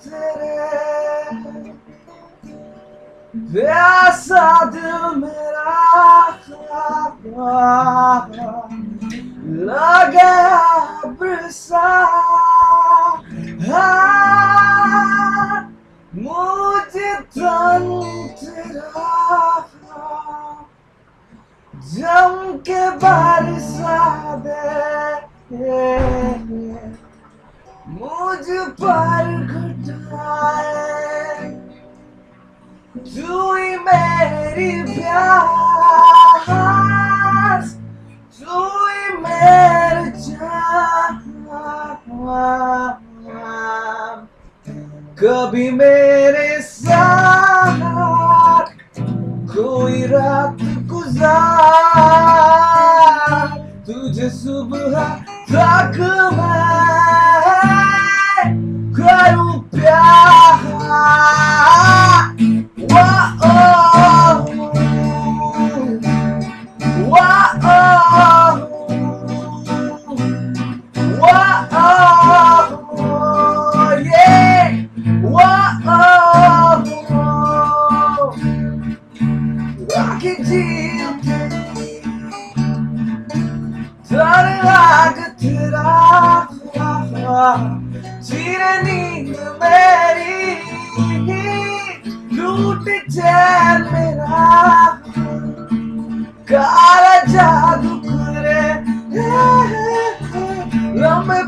होठ तेरे प्यासा दिल मेरा लगे बरसा मुझे तन तेरा जम के बरसा दे मुझ पर कभी मेरे साथ कोई रात गुजार तुझे सुबह तक मैं करूँ प्यार। चीरे नींद मेरी लूट चैन मेरा काला जादू करे लम्बे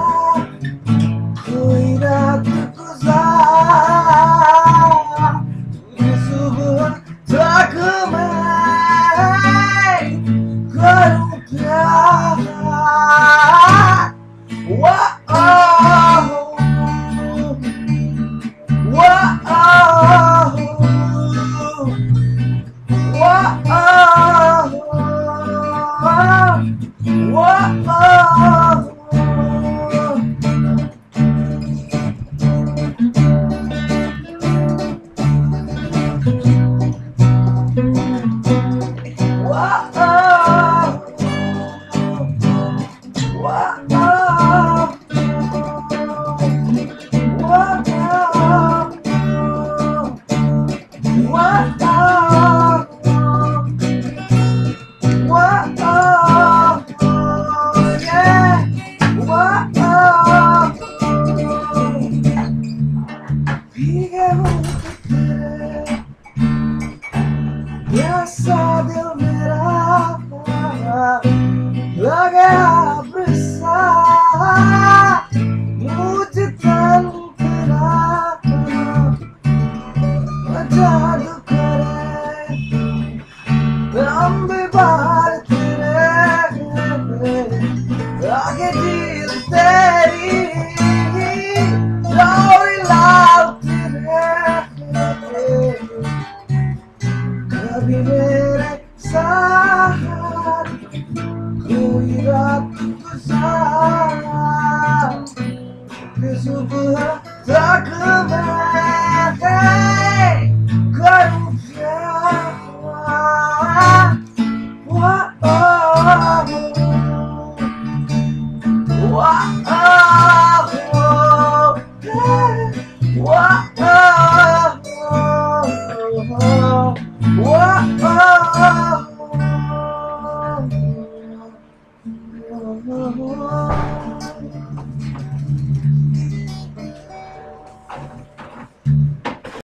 só eu. you belong.